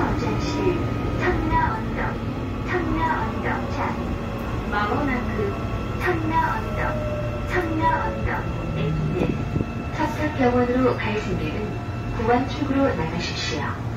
정거장시 언덕, 청라언덕站 마모나크 청라언덕 청라언덕駅는 서석병원으로 갈 생길은 구원축으로 나가십시오.